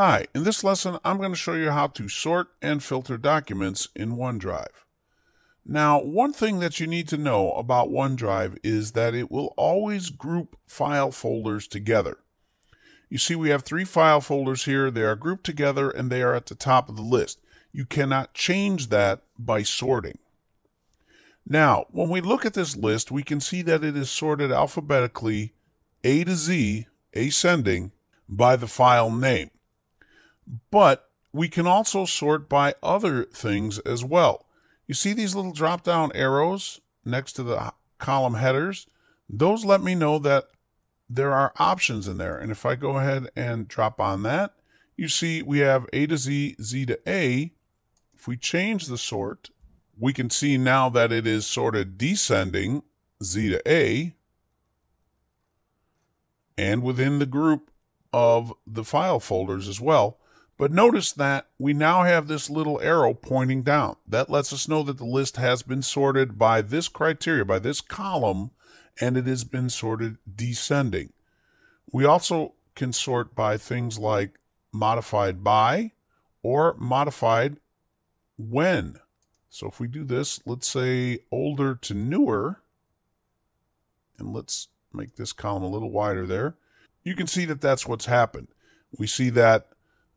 Hi, in this lesson I'm going to show you how to sort and filter documents in OneDrive. Now, one thing that you need to know about OneDrive is that it will always group file folders together. You see we have three file folders here. They are grouped together and they are at the top of the list. You cannot change that by sorting. Now, when we look at this list, we can see that it is sorted alphabetically A to Z, ascending, by the file name. But we can also sort by other things as well. You see these little drop down arrows next to the column headers? Those let me know that there are options in there. And if I go ahead and drop on that, you see we have A to Z, Z to A. If we change the sort, we can see now that it is sorted descending Z to A and within the group of the file folders as well. But notice that we now have this little arrow pointing down. That lets us know that the list has been sorted by this criteria, by this column, and it has been sorted descending. We also can sort by things like modified by or modified when. So if we do this, let's say older to newer, and let's make this column a little wider there, you can see that that's what's happened. We see that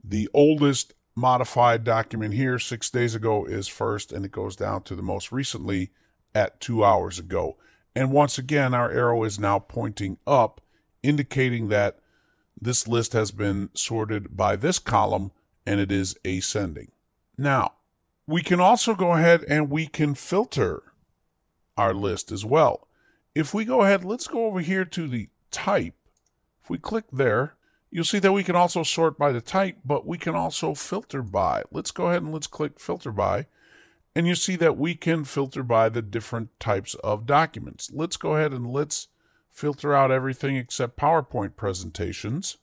the oldest modified document here six days ago is first, and it goes down to the most recently at two hours ago. And once again, our arrow is now pointing up, indicating that this list has been sorted by this column and it is ascending. Now, we can also go ahead and we can filter our list as well. If we go ahead, let's go over here to the type. If we click there, You'll see that we can also sort by the type, but we can also filter by. Let's go ahead and let's click filter by. And you see that we can filter by the different types of documents. Let's go ahead and let's filter out everything except PowerPoint presentations.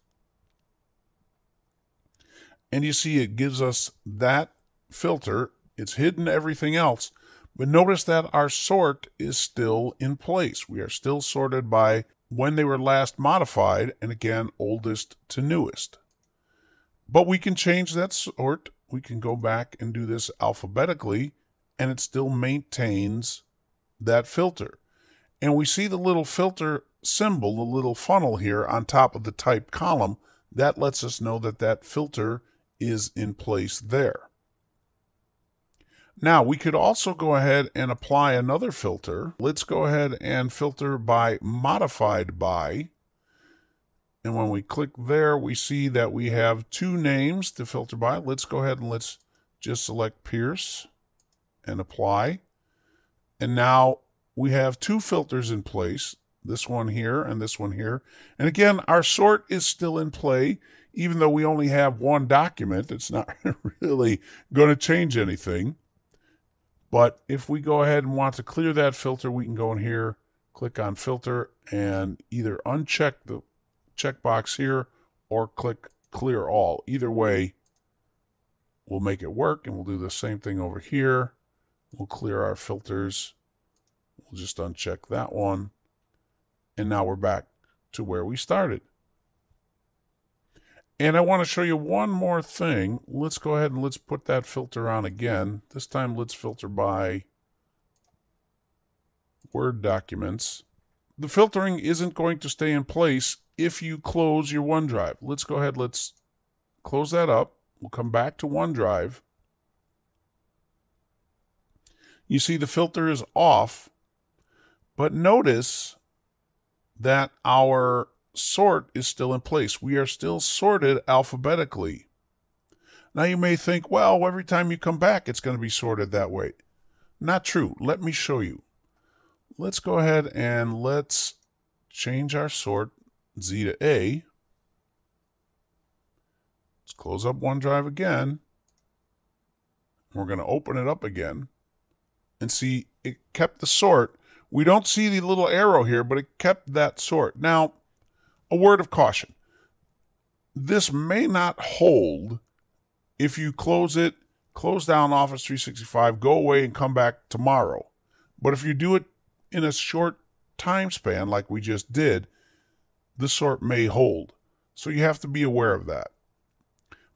And you see it gives us that filter. It's hidden everything else. But notice that our sort is still in place. We are still sorted by when they were last modified, and again, oldest to newest. But we can change that sort. We can go back and do this alphabetically, and it still maintains that filter. And we see the little filter symbol, the little funnel here on top of the type column. That lets us know that that filter is in place there. Now we could also go ahead and apply another filter. Let's go ahead and filter by modified by. And when we click there, we see that we have two names to filter by. Let's go ahead and let's just select Pierce and apply. And now we have two filters in place, this one here and this one here. And again, our sort is still in play, even though we only have one document. It's not really going to change anything. But if we go ahead and want to clear that filter, we can go in here, click on filter, and either uncheck the checkbox here or click clear all. Either way we'll make it work, and we'll do the same thing over here. We'll clear our filters. We'll just uncheck that one. And now we're back to where we started. And I want to show you one more thing. Let's go ahead and let's put that filter on again. This time let's filter by Word documents. The filtering isn't going to stay in place if you close your OneDrive. Let's go ahead, let's close that up. We'll come back to OneDrive. You see the filter is off, but notice that our sort is still in place. We are still sorted alphabetically. Now you may think, well, every time you come back, it's going to be sorted that way. Not true. Let me show you. Let's go ahead and let's change our sort Z to A. Let's close up OneDrive again. We're going to open it up again and see it kept the sort. We don't see the little arrow here, but it kept that sort. Now, a word of caution. This may not hold if you close it, close down Office 365, go away and come back tomorrow. But if you do it in a short time span, like we just did, the sort may hold. So you have to be aware of that.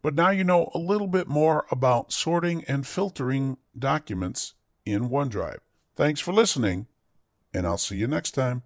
But now you know a little bit more about sorting and filtering documents in OneDrive. Thanks for listening, and I'll see you next time.